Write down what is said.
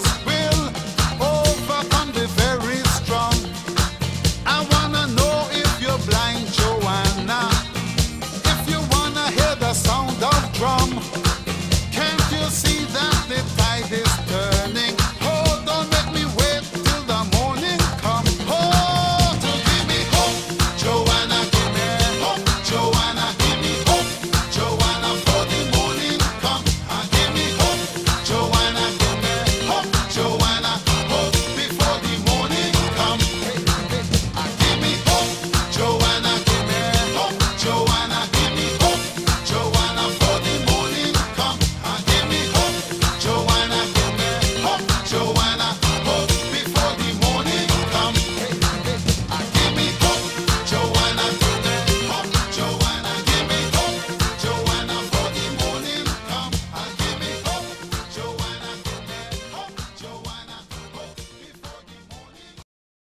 stars.